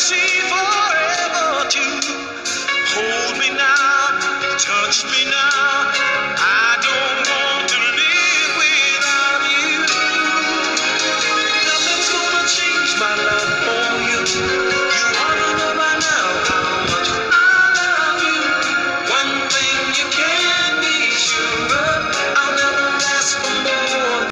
see forever too. Hold me now, touch me now. I